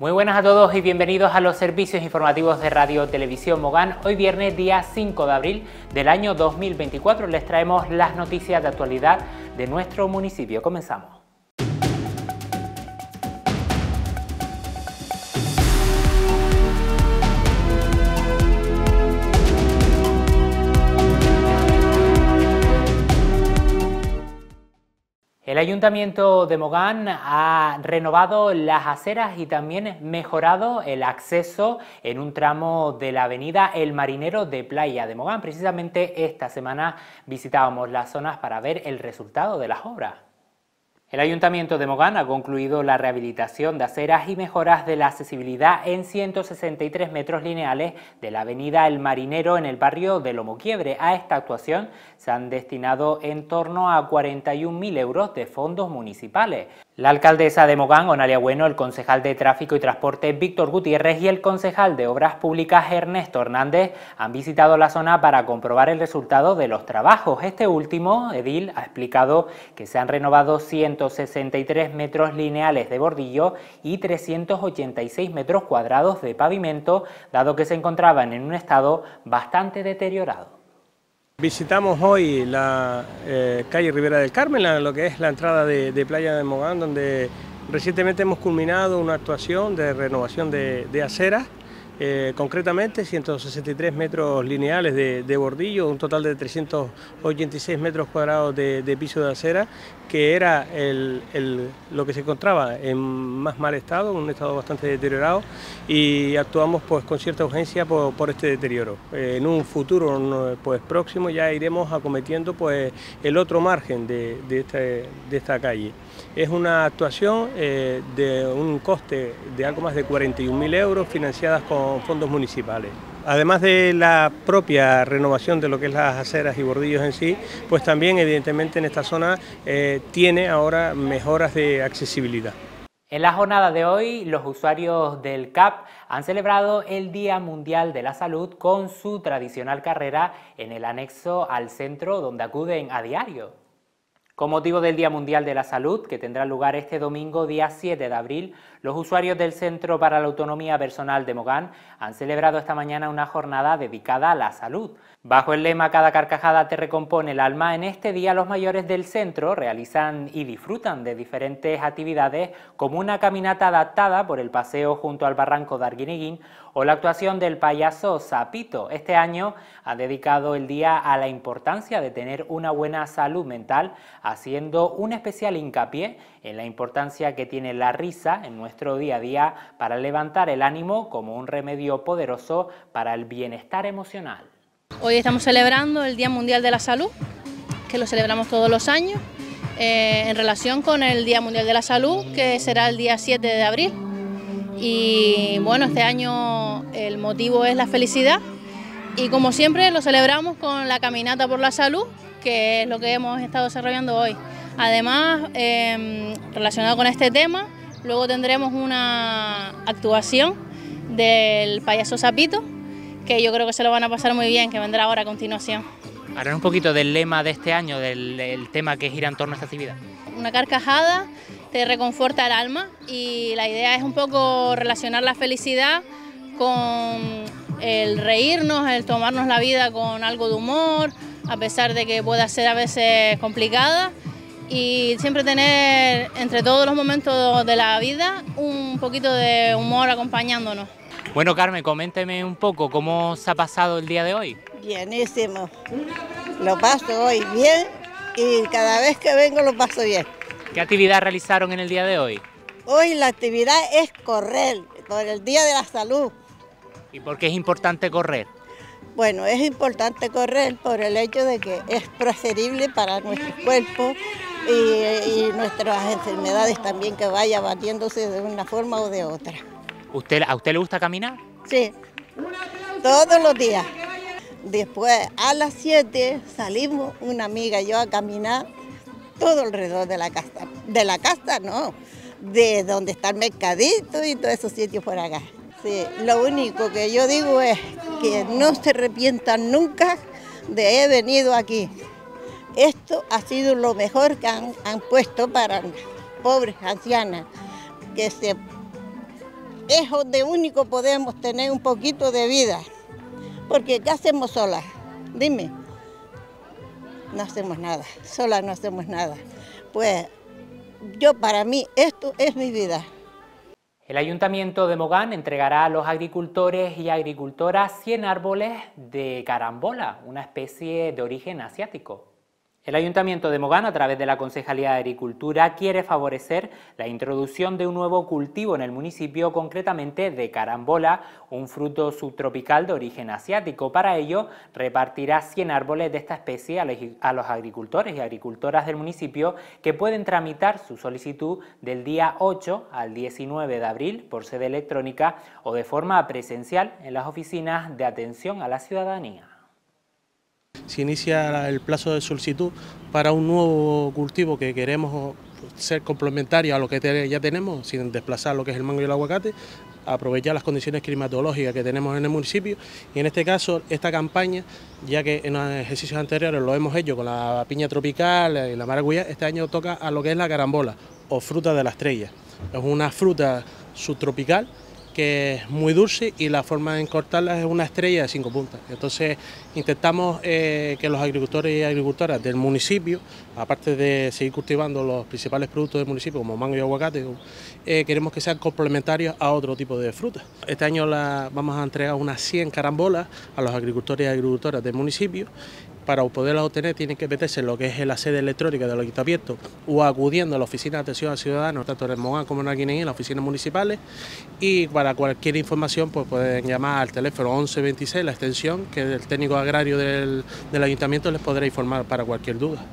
Muy buenas a todos y bienvenidos a los servicios informativos de Radio Televisión Mogán. Hoy viernes día 5 de abril del año 2024 les traemos las noticias de actualidad de nuestro municipio. Comenzamos. Ayuntamiento de Mogán ha renovado las aceras y también mejorado el acceso en un tramo de la avenida El Marinero de Playa de Mogán. Precisamente esta semana visitábamos las zonas para ver el resultado de las obras. El Ayuntamiento de Mogán ha concluido la rehabilitación de aceras y mejoras de la accesibilidad en 163 metros lineales de la avenida El Marinero en el barrio de Lomoquiebre. A esta actuación se han destinado en torno a 41.000 euros de fondos municipales. La alcaldesa de Mogán, Onalia Bueno, el concejal de Tráfico y Transporte, Víctor Gutiérrez, y el concejal de Obras Públicas, Ernesto Hernández, han visitado la zona para comprobar el resultado de los trabajos. Este último, Edil, ha explicado que se han renovado 163 metros lineales de bordillo y 386 metros cuadrados de pavimento, dado que se encontraban en un estado bastante deteriorado. Visitamos hoy la eh, calle Rivera del Carmen, lo que es la entrada de, Playa de Mogán, donde recientemente hemos culminado una actuación de renovación de, de aceras eh, concretamente 163 metros lineales de, bordillo, un total de 386 metros cuadrados de, piso de acera, que era lo que se encontraba en más mal estado, en un estado bastante deteriorado, y actuamos pues con cierta urgencia por, este deterioro. Eh, en un futuro pues próximo ya iremos acometiendo pues el otro margen de, este, esta calle. Es una actuación eh, de un coste de algo más de 41.000 euros financiadas con fondos municipales. Además de la propia renovación de lo que es las aceras y bordillos en sí, pues también evidentemente en esta zona eh, tiene ahora mejoras de accesibilidad. En la jornada de hoy, los usuarios del CAP han celebrado el Día Mundial de la Salud con su tradicional carrera en el anexo al centro donde acuden a diario. Con motivo del Día Mundial de la Salud, que tendrá lugar este domingo día 7 de abril, los usuarios del Centro para la Autonomía Personal de Mogán han celebrado esta mañana una jornada dedicada a la salud. Bajo el lema Cada carcajada te recompone el alma, en este día los mayores del centro realizan y disfrutan de diferentes actividades como una caminata adaptada por el paseo junto al barranco de o la actuación del payaso Zapito. Este año ha dedicado el día a la importancia de tener una buena salud mental, haciendo un especial hincapié en la importancia que tiene la risa en nuestro día a día para levantar el ánimo como un remedio poderoso para el bienestar emocional. Hoy estamos celebrando el Día Mundial de la Salud, que lo celebramos todos los años, eh, en relación con el Día Mundial de la Salud, que será el día 7 de abril. Y bueno, este año el motivo es la felicidad y como siempre lo celebramos con la caminata por la salud, que es lo que hemos estado desarrollando hoy. Además, em, relacionado con este tema, luego tendremos una actuación del payaso Zapito, que yo creo que se lo van a pasar muy bien, que vendrá ahora a continuación. Hablar un poquito del lema de este año, del, tema que gira en torno a esta actividad. Una carcajada te reconforta el alma y la idea es un poco relacionar la felicidad con el reírnos, el tomarnos la vida con algo de humor, a pesar de que pueda ser a veces complicada y siempre tener entre todos los momentos de la vida un poquito de humor acompañándonos. Bueno, Carmen, coménteme un poco cómo se ha pasado el día de hoy. Bienísimo. Lo paso hoy bien y cada vez que vengo lo paso bien. ¿Qué actividad realizaron en el día de hoy? Hoy la actividad es correr, por el Día de la Salud. ¿Y por qué es importante correr? Bueno, es importante correr por el hecho de que es preferible para nuestro cuerpo y, y nuestras enfermedades también que vaya batiéndose de una forma o de otra. ¿Usted, ¿A usted le gusta caminar? Sí, todos los días. Después a las 7 salimos una amiga y yo a caminar todo alrededor de la casa. De la casa no, de donde está el mercadito y todos esos sitios por acá. Sí, lo único que yo digo es que no se arrepientan nunca de haber venido aquí. Esto ha sido lo mejor que han, han puesto para pobres ancianas, que se es donde único podemos tener un poquito de vida. Porque ¿qué hacemos solas? Dime. No hacemos nada, solas no hacemos nada. Pues yo para mí esto es mi vida. El Ayuntamiento de Mogán entregará a los agricultores y agricultoras 100 árboles de carambola, una especie de origen asiático. El Ayuntamiento de Mogán, a través de la Concejalía de Agricultura, quiere favorecer la introducción de un nuevo cultivo en el municipio, concretamente de carambola, un fruto subtropical de origen asiático. Para ello, repartirá 100 árboles de esta especie a los agricultores y agricultoras del municipio que pueden tramitar su solicitud del día 8 al 19 de abril por sede electrónica o de forma presencial en las oficinas de atención a la ciudadanía se inicia el plazo de solicitud para un nuevo cultivo que queremos ser complementario a lo que ya tenemos, sin desplazar lo que es el mango y el aguacate, aprovechar las condiciones climatológicas que tenemos en el municipio y en este caso esta campaña, ya que en los ejercicios anteriores lo hemos hecho con la piña tropical y la maracuyá, este año toca a lo que es la carambola o fruta de la estrella. Es una fruta subtropical que es muy dulce y la forma de cortarla es una estrella de cinco puntas. Entonces intentamos eh, que los agricultores y agricultoras del municipio, aparte de seguir cultivando los principales productos del municipio como mango y aguacate, eh, queremos que sean complementarios a otro tipo de frutas. Este año la, vamos a entregar unas 100 carambolas a los agricultores y agricultoras del municipio para poderla obtener tienen que meterse en lo que es la sede electrónica del ayuntamiento o acudiendo a la oficina de atención al ciudadano, tanto en el Mogán como en Arguineguín, en las oficinas municipales. Y para cualquier información pues pueden llamar al teléfono 1126, la extensión, que el técnico agrario del, del ayuntamiento les podrá informar para cualquier duda.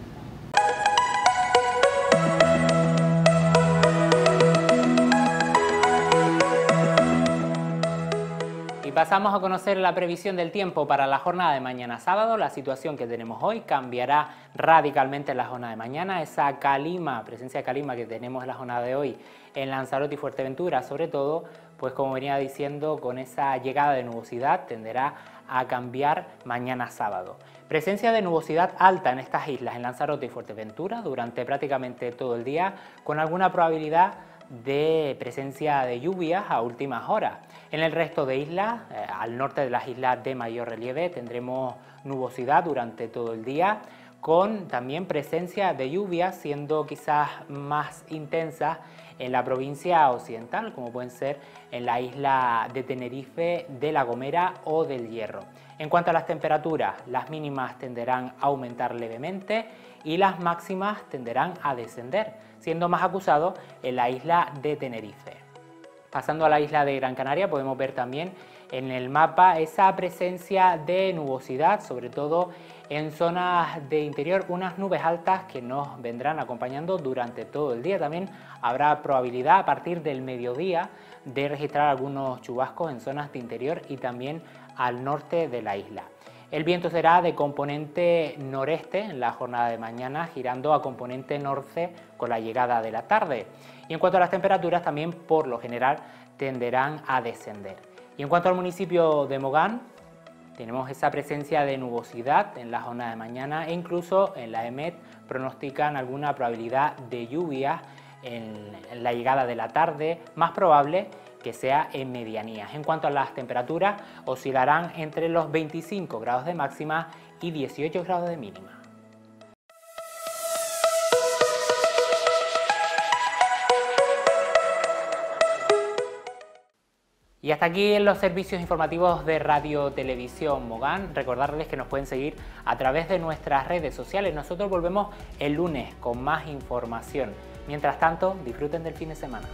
Pasamos a conocer la previsión del tiempo para la jornada de mañana sábado. La situación que tenemos hoy cambiará radicalmente en la jornada de mañana. Esa calima, presencia de calima que tenemos en la jornada de hoy en Lanzarote y Fuerteventura, sobre todo, pues como venía diciendo, con esa llegada de nubosidad tenderá a cambiar mañana sábado. Presencia de nubosidad alta en estas islas, en Lanzarote y Fuerteventura, durante prácticamente todo el día, con alguna probabilidad de presencia de lluvias a últimas horas. En el resto de islas, eh, al norte de las islas de mayor relieve, tendremos nubosidad durante todo el día, con también presencia de lluvias, siendo quizás más intensas en la provincia occidental, como pueden ser en la isla de Tenerife, de La Gomera o del Hierro. En cuanto a las temperaturas, las mínimas tenderán a aumentar levemente y las máximas tenderán a descender, siendo más acusado en la isla de Tenerife. Pasando a la isla de Gran Canaria podemos ver también en el mapa esa presencia de nubosidad, sobre todo en zonas de interior, unas nubes altas que nos vendrán acompañando durante todo el día. También habrá probabilidad a partir del mediodía de registrar algunos chubascos en zonas de interior y también al norte de la isla. El viento será de componente noreste en la jornada de mañana, girando a componente norte con la llegada de la tarde. Y en cuanto a las temperaturas, también por lo general tenderán a descender. Y en cuanto al municipio de Mogán, tenemos esa presencia de nubosidad en la jornada de mañana e incluso en la EMET pronostican alguna probabilidad de lluvia en la llegada de la tarde, más probable que sea en medianías. En cuanto a las temperaturas, oscilarán entre los 25 grados de máxima y 18 grados de mínima. Y hasta aquí en los servicios informativos de Radio Televisión Mogán. Recordarles que nos pueden seguir a través de nuestras redes sociales. Nosotros volvemos el lunes con más información. Mientras tanto, disfruten del fin de semana.